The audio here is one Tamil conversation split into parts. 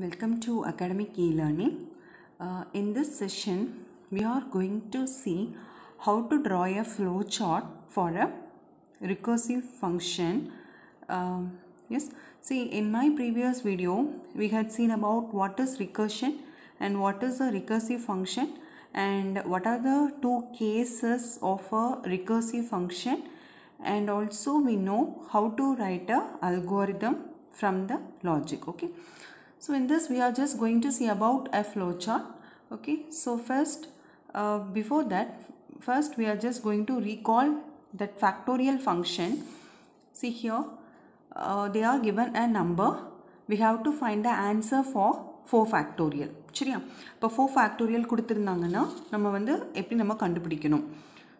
Welcome to Academic e-learning. Uh, in this session, we are going to see how to draw a flow chart for a recursive function. Um, yes, see in my previous video, we had seen about what is recursion and what is a recursive function and what are the two cases of a recursive function and also we know how to write a algorithm from the logic okay so in this we are just going to see about a flowchart okay so first uh, before that first we are just going to recall that factorial function see here uh, they are given a number we have to find the answer for 4 factorial சரியா இப்போ ஃபோர் ஃபேக்டோரியல் கொடுத்துருந்தாங்கன்னா நம்ம வந்து எப்படி நம்ம கண்டுபிடிக்கணும்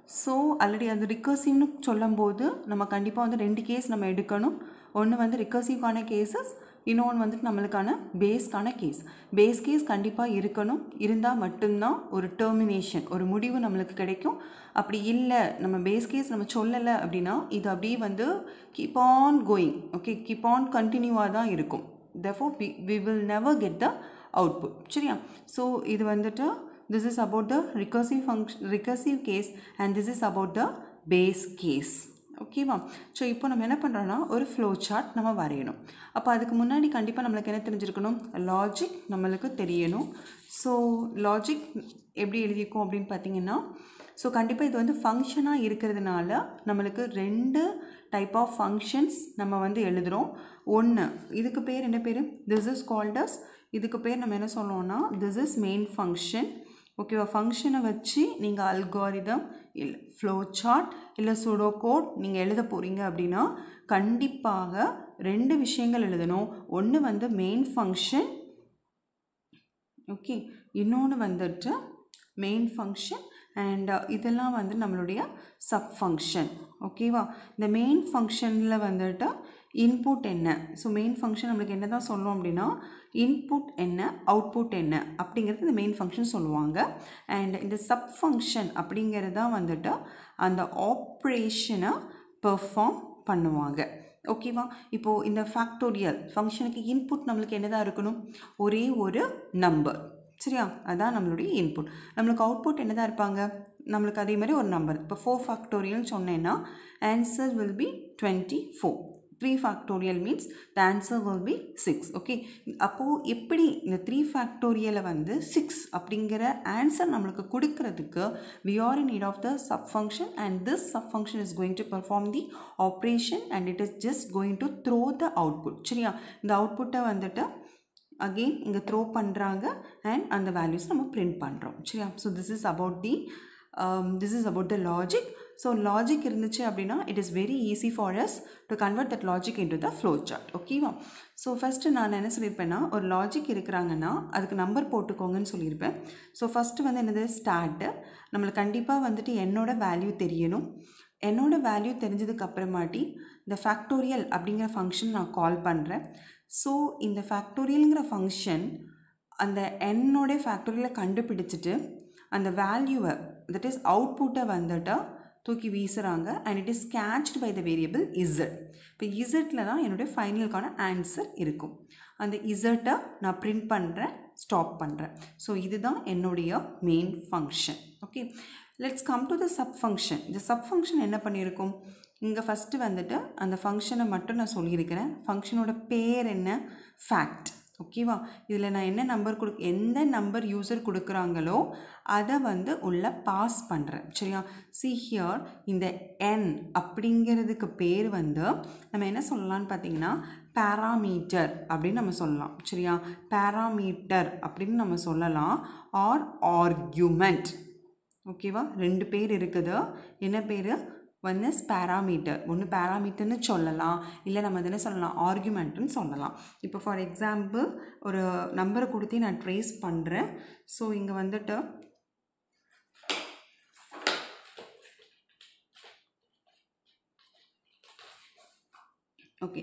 ஸோ ஆல்ரெடி அது ரிக்கர்சிவ்னு சொல்லும்போது நம்ம கண்டிப்பாக வந்து ரெண்டு கேஸ் நம்ம எடுக்கணும் ஒன்று வந்து ரிக்கர்சிவ்கான கேசஸ் இன்னொன்று வந்துட்டு நம்மளுக்கான பேஸ்க்கான கேஸ் பேஸ் கேஸ் கண்டிப்பாக இருக்கணும். இருந்தால் மட்டும்தான் ஒரு டெர்மினேஷன் ஒரு முடிவு நம்மளுக்கு கிடைக்கும். அப்படி இல்லை நம்ம பேஸ் கேஸ் நம்ம சொல்லலை அப்படின்னா இது அப்படியே வந்து keep on going okay keep on கண்டினியூவாக தான் இருக்கும். Therefore we we will never get the output சரியா? ஸோ இது வந்துட்டு this is about the recursive function recursive case and this is about the base case. ஓகேவா ஸோ இப்போ நம்ம என்ன பண்ணுறோன்னா ஒரு ஃப்ளோ சார்ட் நம்ம வரையணும். அப்போ அதுக்கு முன்னாடி கண்டிப்பாக நம்மளுக்கு என்ன தெரிஞ்சிருக்கணும்? லாஜிக் நம்மளுக்கு தெரியணும். ஸோ லாஜிக் எப்படி எழுதியிருக்கோம் அப்படின்னு பார்த்தீங்கன்னா ஸோ கண்டிப்பாக இது வந்து ஃபங்க்ஷனாக இருக்கிறதுனால நம்மளுக்கு ரெண்டு டைப் ஆஃப் ஃபங்க்ஷன்ஸ் நம்ம வந்து எழுதுகிறோம் ஒன்று இதுக்கு பேர் என்ன பேர்? திஸ் இஸ் கால்டஸ் இதுக்கு பேர் நம்ம என்ன சொல்லுவோம்னா திஸ் இஸ் மெயின் ஃபங்க்ஷன் ஓகேவா ஃபங்க்ஷனை வச்சு நீங்கள் அல்காரிதம் இல்லை ஃப்ளோ சார்ட் இல்லை சுடோ கோட் நீங்கள் எழுத போகிறீங்க அப்படின்னா கண்டிப்பாக ரெண்டு விஷயங்கள் எழுதணும். ஒன்று வந்து மெயின் ஃபங்க்ஷன் ஓகே இன்னொன்று வந்துட்டு மெயின் ஃபங்க்ஷன் அண்ட் இதெல்லாம் வந்து நம்மளுடைய சப் ஃபங்க்ஷன் ஓகேவா இந்த மெயின் ஃபங்க்ஷனில் வந்துட்டு இன்புட் என்ன? ஸோ மெயின் ஃபங்க்ஷன் நம்மளுக்கு என்ன தான் சொல்லணும் அப்படின்னா இன்புட் என்ன அவுட்புட் என்ன அப்படிங்கிறது இந்த மெயின் ஃபங்க்ஷன் சொல்லுவாங்க. அண்ட் இந்த சப் ஃபங்க்ஷன் அப்படிங்கிறது தான் வந்துட்டு அந்த ஆப்ரேஷனை பெர்ஃபார்ம் பண்ணுவாங்க. ஓகேவா இப்போது இந்த ஃபேக்டோரியல் ஃபங்க்ஷனுக்கு இன்புட் நம்மளுக்கு என்ன தான் இருக்கணும்? ஒரே ஒரு நம்பர் சரியா? அதான் நம்மளுடைய இன்புட் நம்மளுக்கு அவுட்புட் என்ன தான் இருப்பாங்க? நம்மளுக்கு அதே மாதிரி ஒரு நம்பர் இப்போ ஃபோர் ஃபேக்டோரியல் சொன்னேன்னா answer will be twenty four three factorial means the answer will be six okay அப்போது எப்படி இந்த த்ரீ ஃபேக்டோரியலை வந்து சிக்ஸ் அப்படிங்கிற ஆன்சர் நம்மளுக்கு கொடுக்கறதுக்கு we are in need of the sub function and this sub function is going to perform the operation and it is just going to throw the output சரியா? இந்த அவுட்புட்டை வந்துட்டு அகெயின் இங்கே த்ரோ பண்ணுறாங்க அண்ட் அந்த வேல்யூஸ் நம்ம பிரிண்ட் பண்ணுறோம் சரியா? So this is about the this is about the logic so logic இருந்துச்சு அப்படின்னா it is very easy for us to convert that logic into the flow chart ஓகேவா ஸோ ஃபஸ்ட்டு நான் என்ன சொல்லியிருப்பேன்னா ஒரு லாஜிக் இருக்கிறாங்கன்னா அதுக்கு நம்பர் போட்டுக்கோங்கன்னு சொல்லியிருப்பேன் ஸோ ஃபஸ்ட்டு வந்து என்னது? ஸ்டார்ட்டு நம்மளுக்கு கண்டிப்பாக வந்துட்டு என்னோட வேல்யூ தெரியணும். என்னோடய வேல்யூ தெரிஞ்சதுக்கு அப்புறமாட்டி இந்த ஃபேக்டோரியல் அப்படிங்கிற ஃபங்க்ஷன் நான் கால் பண்ணுறேன் ஸோ இந்த ஃபேக்டோரியலுங்கிற ஃபங்க்ஷன் அந்த என்னோட ஃபேக்டோரியலை கண்டுபிடிச்சிட்டு அந்த வேல்யூவை தட் இஸ் அவுட்புட்டை வந்துட்டு தூக்கி வீசுகிறாங்க and it is catched by the variable Z இப்போ இசட்டில் தான் என்னுடைய ஃபைனலுக்கான ஆன்சர் இருக்கும். அந்த இசட்டை நான் பிரிண்ட் பண்ணுறேன் ஸ்டாப் பண்ணுறேன் ஸோ இதுதான் என்னுடைய main function okay let's come to the sub function இந்த சப் ஃபங்க்ஷன் என்ன பண்ணியிருக்கும்? இங்கே ஃபஸ்ட்டு வந்துட்டு அந்த ஃபங்க்ஷனை மட்டும் நான் சொல்லியிருக்கிறேன். ஃபங்க்ஷனோட பேர் என்ன? ஃபேக்ட் ஓகேவா? இதில் நான் என்ன நம்பர் கொடு எந்த நம்பர் யூசர் கொடுக்குறாங்களோ அதை வந்து உள்ளே பாஸ் பண்ணுறேன் சரியா? சி ஹியர் இந்த என் அப்படிங்கிறதுக்கு பேர் வந்து நம்ம என்ன சொல்லலாம்னு பார்த்தீங்கன்னா பேராமீட்டர் அப்படின்னு நம்ம சொல்லலாம். சரியா? பேராமீட்டர் அப்படின்னு நம்ம சொல்லலாம். ஆர் ஆர்கியூமெண்ட் ஓகேவா? ரெண்டு பேர் இருக்குது. என்ன பேர்? ஒன் இஸ் பேராமீட்டர் ஒன்று பேராமீட்டர்னு சொல்லலாம். இல்லை நம்ம என்ன சொல்லலாம் ஆர்குமெண்ட்டுன்னு சொல்லலாம். இப்போ ஃபார் எக்ஸாம்பிள் ஒரு நம்பரை கொடுத்து நான் ட்ரேஸ் பண்ணுறேன் ஸோ இங்கே வந்துட்டு ஓகே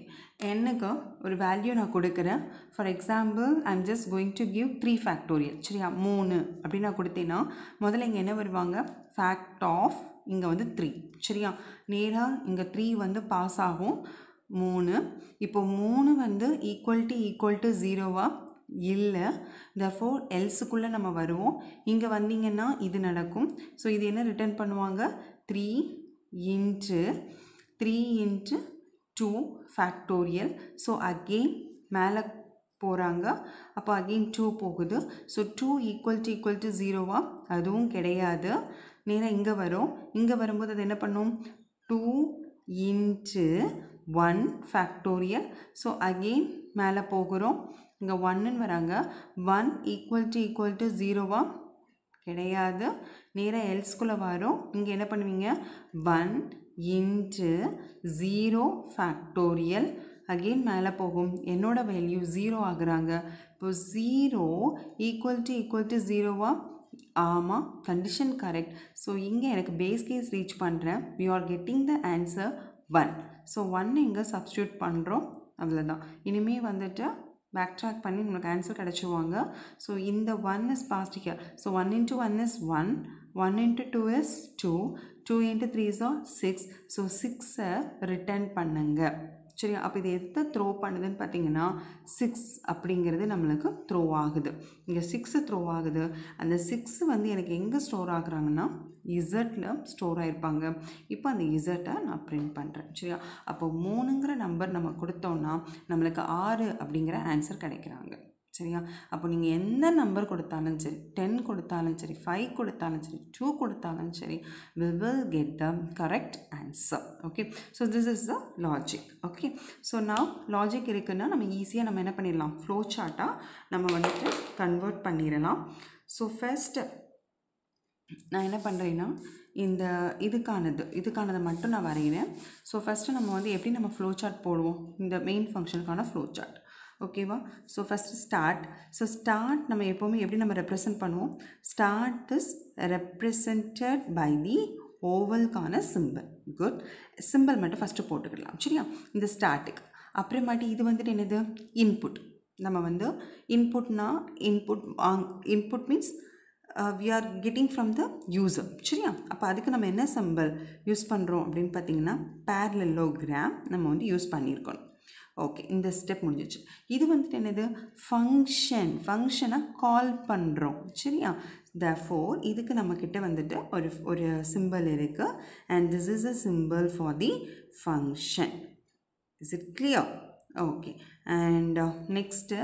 என்னக்கு ஒரு வேல்யூ நான் கொடுக்குறேன். For example I'm just going to give three factorial சரியா? மூணு. அப்படின்னு நான் கொடுத்தேன்னா முதல்ல இங்கே என்ன வருவாங்க? ஃபேக்ட் ஆஃப் இங்கே வந்து த்ரீ சரியா? நேராக இங்கே த்ரீ வந்து பாஸ் ஆகும். மூணு. இப்போ மூணு வந்து ஈக்குவல் டு ஈக்குவல் டு ஜீரோவா இல்லை. த ஃபோர் எல்ஸுக்குள்ளே நம்ம வருவோம். இங்கே வந்தீங்கன்னா இது நடக்கும். ஸோ இது என்ன ரிட்டர்ன் பண்ணுவாங்க? Three into three into two factorial so again மேலே போகிறாங்க அப்போ அகெயின் டூ போகுது. So two equal to equal to ஜீரோவா அதுவும் கிடையாது. நேராக இங்கே வரும். இங்கே வரும்போது அது என்ன பண்ணும்? Two into one factorial so again மேலே போகிறோம். இங்கே ஒன்னுன்னு வராங்க. One equal to equal to ஜீரோவா கிடையாது. நேராக எல்ஸ்குள்ளே வரும். இங்கே என்ன பண்ணுவீங்க? One into zero factorial again மேலே போகும். என்னோட வேல்யூ ஜீரோ ஆகுறாங்க. இப்போ zero equal to equal to ஜீரோவா ஆமாம் கண்டிஷன் கரெக்ட் ஸோ இங்கே எனக்கு பேஸ் கேஸ் ரீச் பண்ணுறேன் you are getting the answer one so one இங்கே சப்ஸ்டியூட் பண்ணுறோம் அவ்வளோதான் இனிமேல் வந்துட்டு பேக் ட்ராக் பண்ணி நம்மளுக்கு ஆன்சர் கிடச்சிருவாங்க. ஸோ இந்த one is passed here so one into one is one one into two is two two into three is six so சிக்ஸை ரிட்டர்ன் பண்ணுங்கள் சரியா? அப்போ இது எதை த்ரோ பண்ணுதுன்னு பார்த்தீங்கன்னா சிக்ஸ் அப்படிங்கிறது நம்மளுக்கு த்ரோ ஆகுது. இங்கே சிக்ஸு த்ரோ ஆகுது. அந்த சிக்ஸு வந்து எனக்கு எங்கே ஸ்டோர் ஆகுறாங்கன்னா இசட்டில் ஸ்டோர் ஆகிருப்பாங்க இப்போ அந்த இசட்டை நான் பிரிண்ட் பண்ணுறேன் சரியா? அப்போ மூணுங்கிற நம்பர் நம்ம கொடுத்தோன்னா நம்மளுக்கு ஆறு அப்படிங்கிற ஆன்சர் கிடைக்கிறாங்க. சரியா? அப்போ நீங்கள் எந்த நம்பர் கொடுத்தாலும் சரி டென் கொடுத்தாலும் சரி ஃபைவ் கொடுத்தாலும் சரி டூ கொடுத்தாலும் சரி we will get the correct answer okay so this is the logic okay so நான் லாஜிக் இருக்குன்னா நம்ம ஈஸியாக நம்ம என்ன பண்ணிடலாம்? ஃப்ளோ சார்ட்டாக நம்ம வந்துட்டு கன்வெர்ட் பண்ணிடலாம். ஸோ ஃபஸ்ட்டு நான் என்ன பண்ணுறேன்னா இந்த இதுக்கானது இதுக்கானதை மட்டும் நான் வரைகிறேன் ஸோ ஃபஸ்ட்டு நம்ம வந்து எப்படி நம்ம ஃப்ளோ சார்ட் போடுவோம்? இந்த மெயின் ஃபங்க்ஷனுக்கான ஃப்ளோ சார்ட் ஓகேவா so first start so start நம்ம எப்போவுமே எப்படி நம்ம ரெப்ரசன்ட் பண்ணுவோம்? Start is represented by the ஓவல்கான symbol good symbol மட்டும் ஃபஸ்ட்டு போட்டுக்கலாம் சரியா? இந்த ஸ்டார்ட்டுக்கு அப்புறமாட்டி இது வந்துட்டு என்னது? இன்புட் நம்ம வந்து இன்புட்னா input Wang input means we are getting from the user சரியா? அப்போ அதுக்கு நம்ம என்ன சிம்பிள் யூஸ் பண்ணுறோம் அப்படின்னு பார்த்தீங்கன்னா பேரலோகிராம் நம்ம வந்து யூஸ் பண்ணியிருக்கணும். ஓகே இந்த ஸ்டெப் முடிஞ்சிச்சு. இது வந்துட்டு என்னது? ஃபங்க்ஷன் ஃபங்க்ஷனை கால் பண்ணுறோம் சரியா? த ஃபோர் இதுக்கு நம்மக்கிட்ட வந்துட்டு ஒரு ஒரு சிம்பிள் இருக்குது and this is a symbol for the function is it clear okay and next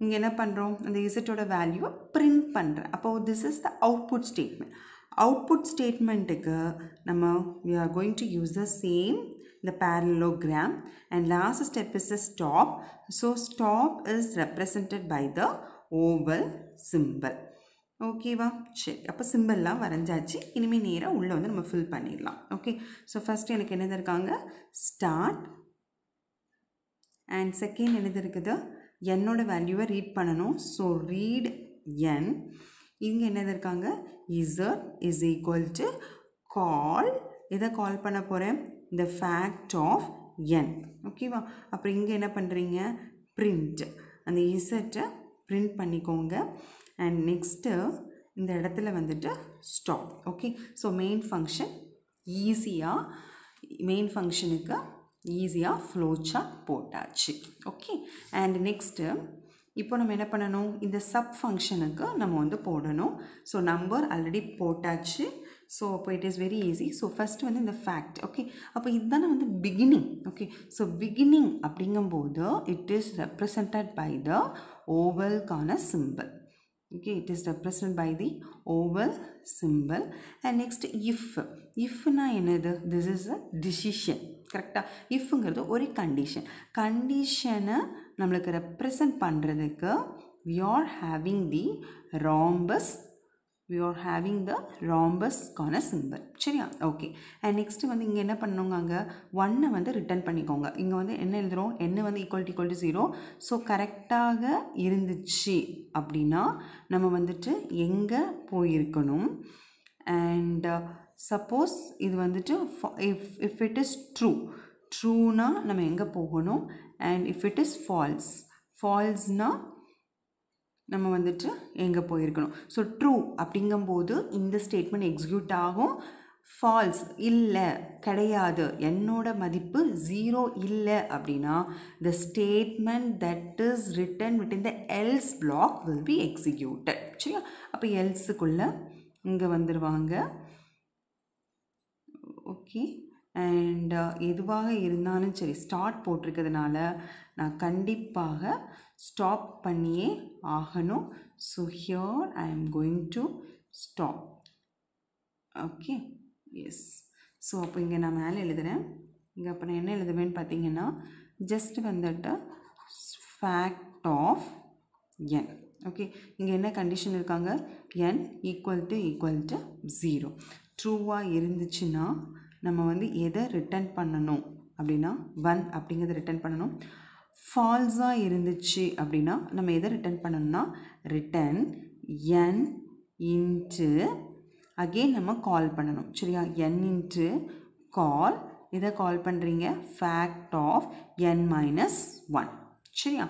இங்கே என்ன பண்ணுறோம் அந்த இசட்டோட வேல்யூவை பிரிண்ட் பண்ணுறேன் அப்போது this is the output statement output ஸ்டேட்மெண்ட்டுக்கு நம்ம we are going to use the same the parallelogram. And last step is a stop. So stop is represented by the oval symbol. ஓகேவா சரி அப்போ சிம்பிள்லாம் வரைஞ்சாச்சு. இனிமேல் நேராக உள்ளே வந்து நம்ம ஃபில் பண்ணிடலாம். ஓகே ஸோ ஃபஸ்ட்டு எனக்கு என்னது இருக்காங்க? ஸ்டார்ட் அண்ட் செகண்ட் என்னது இருக்குது? என்னோட வேல்யூவை ரீட் பண்ணணும். ஸோ ரீட் என் இங்கே என்னது இருக்காங்க? Z is equal to call எதை கால் பண்ண போகிறேன் த ஃபேக்ட் ஆஃப் என் ஓகேவா அப்புறம் இங்கே என்ன பண்ணுறீங்க print. அந்த இசட்டை பிரிண்ட் பண்ணிக்கோங்க. அண்ட் நெக்ஸ்ட்டு இந்த இடத்துல வந்துட்டு stop okay so main function ஈஸியாக மெயின் ஃபங்க்ஷனுக்கு ஈஸியாக ஃப்ளோச்சாக போட்டாச்சு. ஓகே அண்ட் நெக்ஸ்ட்டு இப்போ நம்ம என்ன பண்ணணும்? இந்த சப் ஃபங்க்ஷனுக்கு நம்ம வந்து போடணும். ஸோ நம்பர் ஆல்ரெடி போட்டாச்சு. ஸோ அப்போ it is very easy so first வந்து இந்த ஃபேக்ட் ஓகே அப்போ இதுதானே வந்து பிகினிங் ஓகே ஸோ பிகினிங் அப்படிங்கும்போது it is represented by the ஓவல்கான symbol okay it is represent by the oval symbol and next if இஃப்னா என்னது? திஸ் இஸ் அ டிசிஷன் கரெக்டாக இஃப்ங்கிறது ஒரு கண்டிஷன் கண்டிஷனை நம்மளுக்கு ரெப்ரசன்ட் பண்ணுறதுக்கு we are having the rhombus we are having the ராம்பஸ்க்கான symbol சரியா? ஓகே அண்ட் நெக்ஸ்ட்டு வந்து இங்கே என்ன பண்ணுங்க அங்கே ஒன்னை வந்து ரிட்டர்ன் பண்ணிக்கோங்க. இங்கே வந்து என்ன எழுதுகிறோம் என்ன வந்து equal to equal to zero so கரெக்டாக இருந்துச்சு அப்படின்னா நம்ம வந்துட்டு எங்கே போயிருக்கணும்? அண்ட் சப்போஸ் uh, இது வந்துட்டு if if it is true ட்ரூனா நம்ம எங்கே போகணும்? And if it is false ஃபால்ஸ்னால் நம்ம வந்துட்டு எங்கே போயிருக்கணும். ஸோ ட்ரூ அப்படிங்கும்போது இந்த ஸ்டேட்மெண்ட் எக்ஸிக்யூட் ஆகும். ஃபால்ஸ் இல்லை கிடையாது. என்னோட மதிப்பு ஜீரோ இல்லை அப்படின்னா the statement that is written within the else block will be executed சரியா? அப்போ எல்ஸுக்குள்ளே இங்கே வந்துடுவாங்க ஓகே அண்ட் uh, எதுவாக இருந்தாலும் சரி ஸ்டார்ட் போட்டிருக்கிறதுனால நான் கண்டிப்பாக ஸ்டாப் பண்ணியே ஆகணும். So here I am going to stop okay yes so அப்போ இங்கே நான் மேலே எழுதுகிறேன் இங்கே அப்போ நான் என்ன எழுதுவேன்னு பார்த்தீங்கன்னா ஜஸ்ட் வந்துட்டு ஃபேக்ட் ஆஃப் என் ஓகே இங்கே என்ன கண்டிஷன் இருக்காங்க? N equal to equal to zero ட்ரூவாக இருந்துச்சுன்னா நம்ம வந்து எதை ரிட்டர்ன் பண்ணணும்? அப்படின்னா ஒன் அப்படிங்கிறத ரிட்டர்ன் பண்ணணும். ஃபால்ஸாக இருந்துச்சு அப்படின்னா நம்ம எதை ரிட்டர்ன் பண்ணணும்னா ரிட்டன் என் இன்ட்டு அகெயின் நம்ம கால் பண்ணணும். சரியா? என் இன்ட்டு கால் இதை கால் பண்ணுறீங்க fact of n minus one சரியா?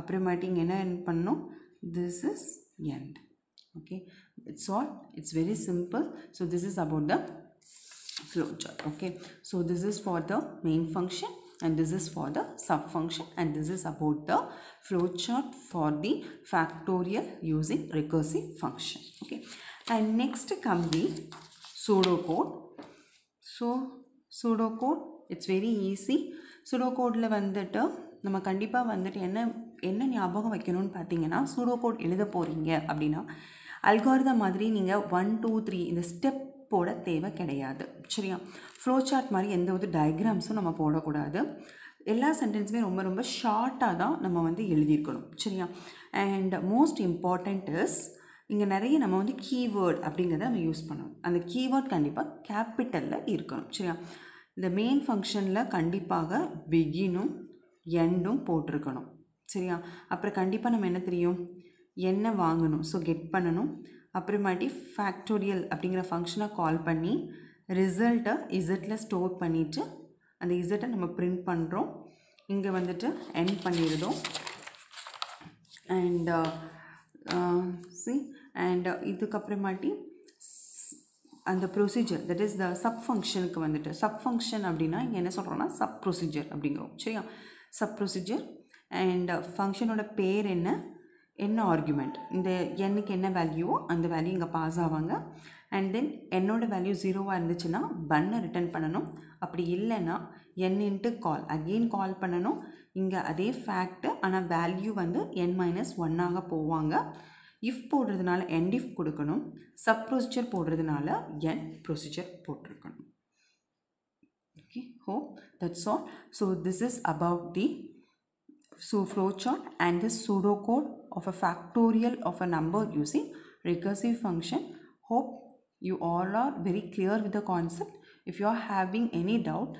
அப்புறமேட்டிங்க இங்கே என்ன பண்ணணும்? This is end okay it's all it's very simple so this is about the flow chart. Okay? So this is for the main function. And this is for the sub function and this is about the flowchart for the factorial using recursive function okay and next come the pseudocode so pseudocode it's very easy pseudocode வந்துட்டு நம்ம கண்டிப்பாக வந்துட்டு என்ன என்ன ஞாபகம் வைக்கணும்னு பார்த்தீங்கன்னா சூடோகோட் எழுத போகிறீங்க அப்படின்னா அல்காரிதம் மாதிரி நீங்கள் ஒன் டூ த்ரீ இந்த ஸ்டெப் போட தேவை கிடையாது. சரியா? ஃப்ளோ சார்ட் மாதிரி எந்த ஒரு டயக்ராம்ஸும் நம்ம போடக்கூடாது. எல்லா சென்டென்ஸுமே ரொம்ப ரொம்ப ஷார்ட்டாக தான் நம்ம வந்து எழுதியிருக்கணும். சரியா? அண்ட் மோஸ்ட் இம்பார்ட்டண்ட் இஸ் இங்கே நிறைய நம்ம வந்து கீவேர்ட் அப்படிங்கிறத நம்ம யூஸ் பண்ணணும். அந்த கீவேர்ட் கண்டிப்பாக கேபிட்டலில் இருக்கணும். சரியா? இந்த மெயின் ஃபங்க்ஷனில் கண்டிப்பாக பிகினும் எண்டும் போட்டிருக்கணும். சரியா? அப்புறம் கண்டிப்பாக நம்ம என்ன தெரியும்? என்ன வாங்கணும்? ஸோ கெட் பண்ணணும். அப்புறமாட்டி ஃபேக்டோரியல் அப்படிங்கிற ஃபங்க்ஷனை கால் பண்ணி ரிசல்ட்டை இசட்டில் ஸ்டோர் பண்ணிவிட்டு அந்த இசட்டை நம்ம பிரிண்ட் பண்ணுறோம் இங்கே வந்துட்டு என் பண்ணிடுதோம் and C uh, and uh, இதுக்கப்புறமாட்டி அந்த procedure that is the sub ஃபங்க்ஷனுக்கு வந்துட்டு சப் ஃபங்க்ஷன் அப்படின்னா இங்கே என்ன சொல்கிறோன்னா சப் ப்ரொசீஜர் அப்படிங்கிறோம் சரியா? சப் ப்ரொசீஜர் அண்ட் ஃபங்க்ஷனோட பேர் என்ன? என்ன ஆர்குமெண்ட் இந்த எண்ணுக்கு என்ன வேல்யூவோ அந்த வேல்யூ இங்கே பாஸ் ஆவாங்க. அண்ட் தென் என்னோட வேல்யூ ஜீரோவாக இருந்துச்சுன்னா பன்னை ரிட்டர்ன் பண்ணணும். அப்படி இல்லைன்னா என் இன்ட்டு கால் அகெயின் கால் பண்ணணும். இங்கே அதே ஃபேக்ட்டு ஆனால் வேல்யூ வந்து என் மைனஸ் ஒன்னாக போவாங்க. இஃப் போடுறதுனால எண்ட் இஃப் கொடுக்கணும். சப் ப்ரொசீஜர் போடுறதுனால என் ப்ரொசீஜர் போட்டிருக்கணும். Okay oh that's all so this is about the so flowchart and the pseudocode of a factorial of a number using recursive function. Hope you all are very clear with the concept. If you are having any doubt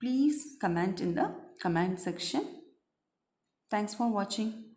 please comment in the comment section. Thanks for watching